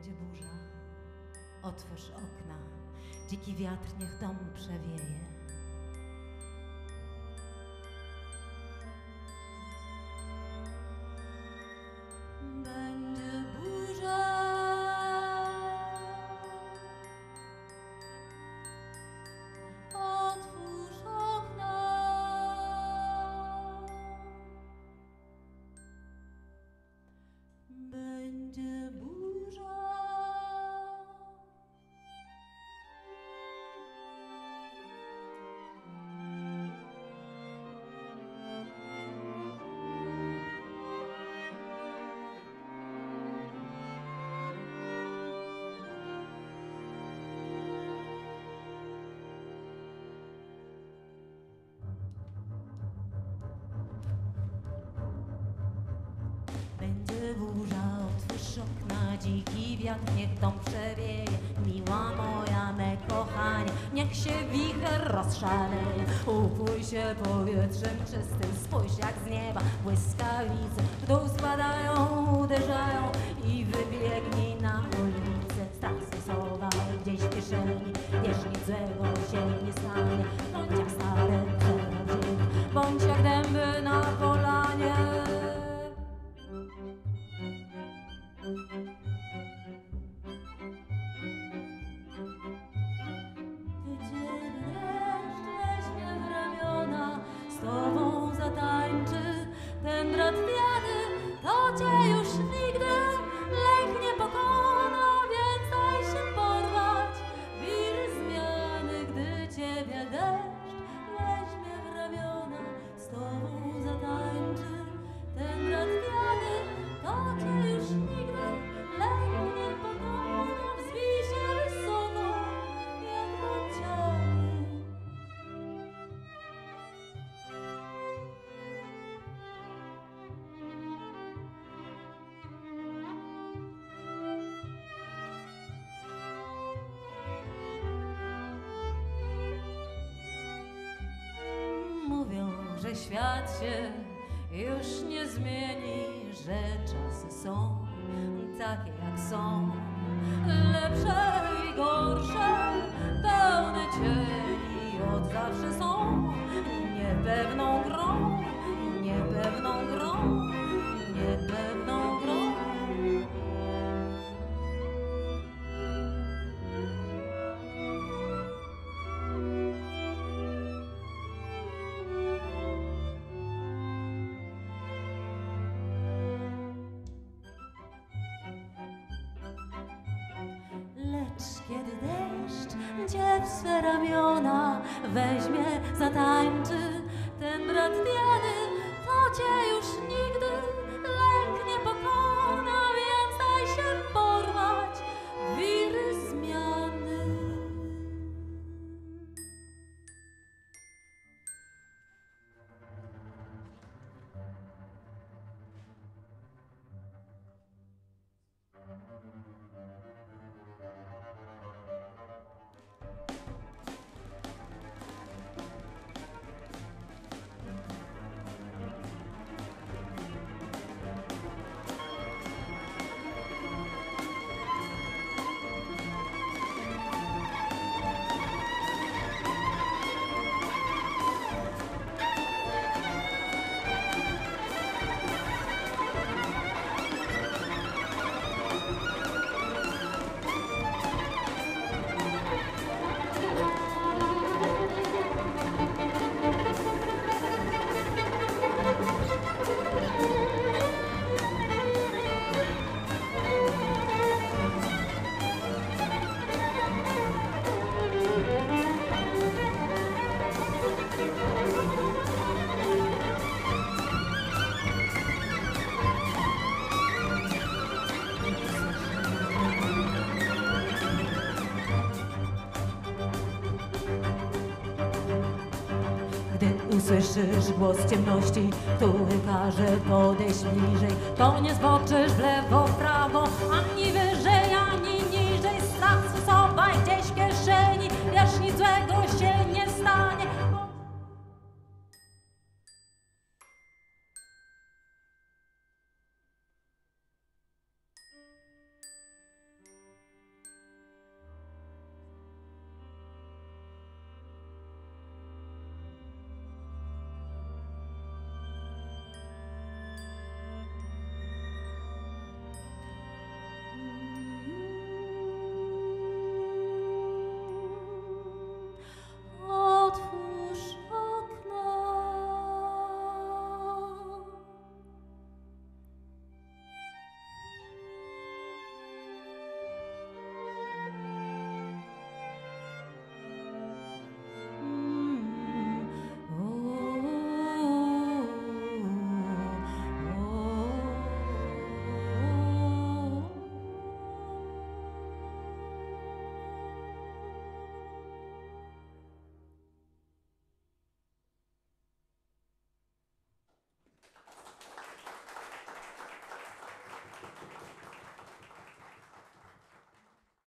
Będzie burza, otwórz okna, dziki wiatr niech dom przewieje. Będzie burza, otwórz okna, dziki wiatr niech dom przewieje. Miła moja, me kochanie, niech się wicher rozszaleje. Upój się powietrzem czystym, spójrz jak z nieba błyskawice w dół spadają, uderzają i wybiegnij na ulicę. Strasy schowaj gdzieś w kieszeni, wiesz nic złego że świat się już nie zmieni, że czasy są takie jak są, lepsze i gorsze, pełne cieni od zawsze są. Niepewną grą, niepewną grą, Kiedy deszcz cię w swe ramiona weźmie, zatańczy Usłyszysz głos ciemności, który każe podejść bliżej. To nie zboczysz w lewo, w prawo, ani wyżej, ani niżej. Strach stosować gdzieś w kieszeni, wiesz nic złego się